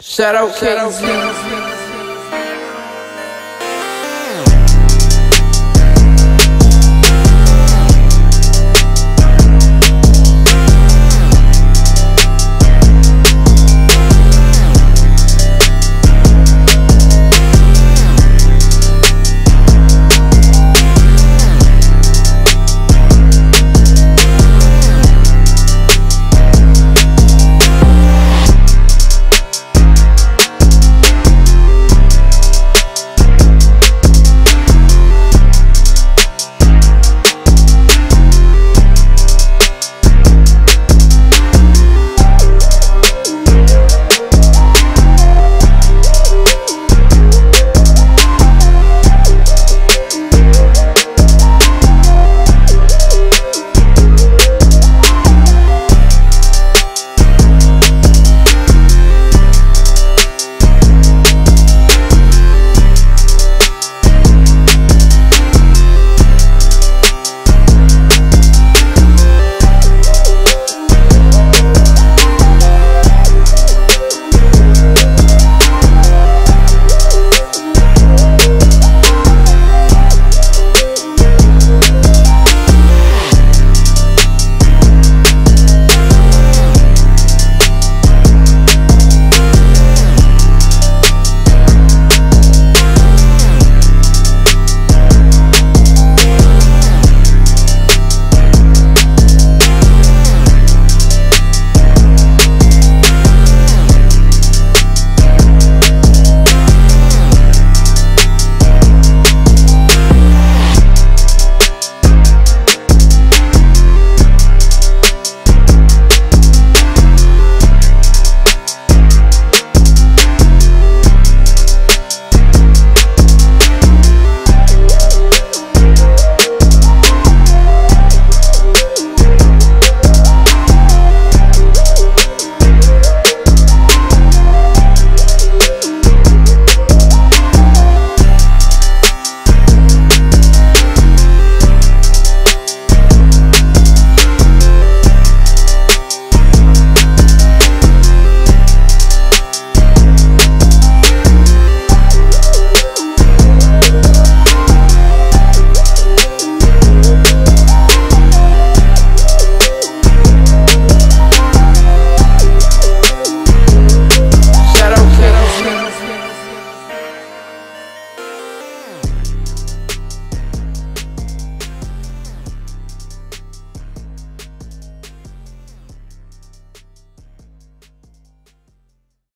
Shout out KZ.